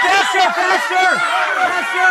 Pressure, pressure, pressure.